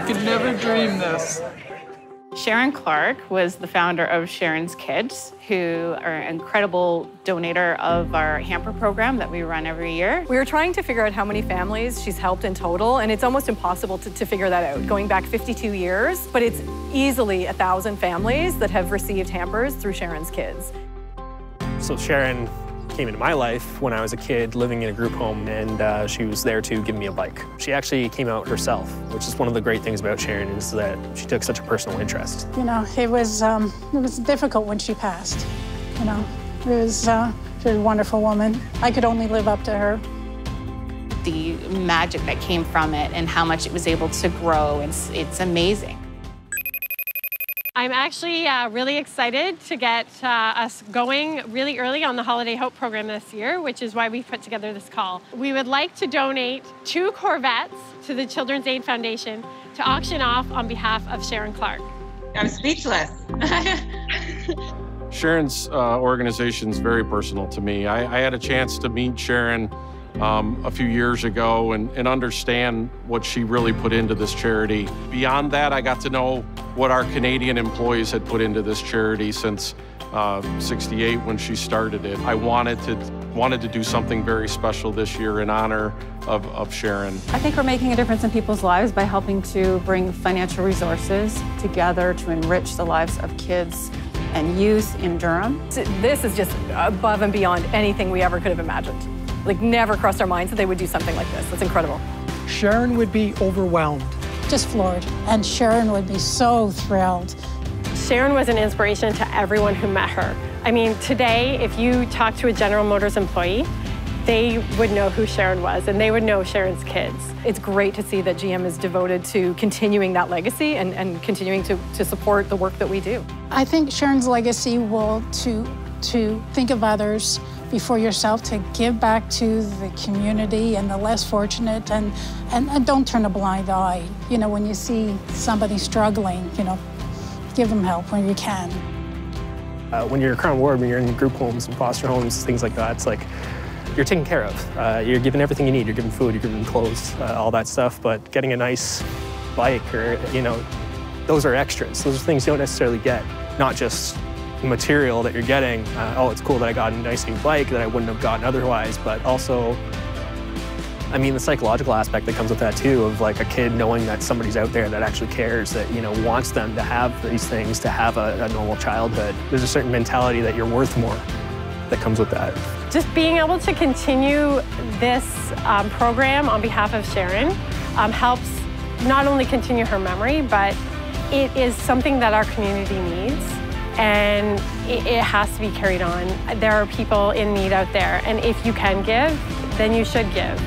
could never dream this. Sharon Clark was the founder of Sharon's Kids, who are an incredible donator of our hamper program that we run every year. We were trying to figure out how many families she's helped in total, and it's almost impossible to, to figure that out, going back 52 years. But it's easily a thousand families that have received hampers through Sharon's Kids. So Sharon came into my life when I was a kid living in a group home, and uh, she was there to give me a bike. She actually came out herself, which is one of the great things about Sharon is that she took such a personal interest. You know, it was um, it was difficult when she passed. You know, it was uh, she was a wonderful woman. I could only live up to her. The magic that came from it and how much it was able to grow, it's, it's amazing. I'm actually uh, really excited to get uh, us going really early on the Holiday Hope program this year, which is why we put together this call. We would like to donate two Corvettes to the Children's Aid Foundation to auction off on behalf of Sharon Clark. I'm speechless. Sharon's uh, organization is very personal to me. I, I, had a chance to meet Sharon um, a few years ago and, and understand what she really put into this charity. Beyond that, I got to know what our Canadian employees had put into this charity since uh, 68 when she started it. I wanted to wanted to do something very special this year in honor of, of Sharon. I think we're making a difference in people's lives by helping to bring financial resources together to enrich the lives of kids and youth in Durham. This is just above and beyond anything we ever could have imagined. Like never crossed our minds that they would do something like this. That's incredible. Sharon would be overwhelmed. Just floored. And Sharon would be so thrilled. Sharon was an inspiration to everyone who met her. I mean, today, if you talk to a General Motors employee, they would know who Sharon was and they would know Sharon's kids. It's great to see that GM is devoted to continuing that legacy and, and continuing to, to support the work that we do. I think Sharon's legacy will to, to think of others, before yourself to give back to the community and the less fortunate and, and, and don't turn a blind eye. You know, when you see somebody struggling, you know, give them help when you can. Uh, when you're a Crown Ward, when you're in group homes and foster homes, things like that, it's like you're taken care of. Uh, you're given everything you need. You're given food, you're given clothes, uh, all that stuff. But getting a nice bike or, you know, those are extras. Those are things you don't necessarily get. Not just material that you're getting. Uh, oh, it's cool that I got a nice new bike that I wouldn't have gotten otherwise, but also, I mean, the psychological aspect that comes with that too, of like a kid knowing that somebody's out there that actually cares, that, you know, wants them to have these things, to have a, a normal childhood. There's a certain mentality that you're worth more that comes with that. Just being able to continue this um, program on behalf of Sharon um, helps not only continue her memory, but it is something that our community needs and it, has to be carried on. There are people in need out there, and if you can give, then you should give.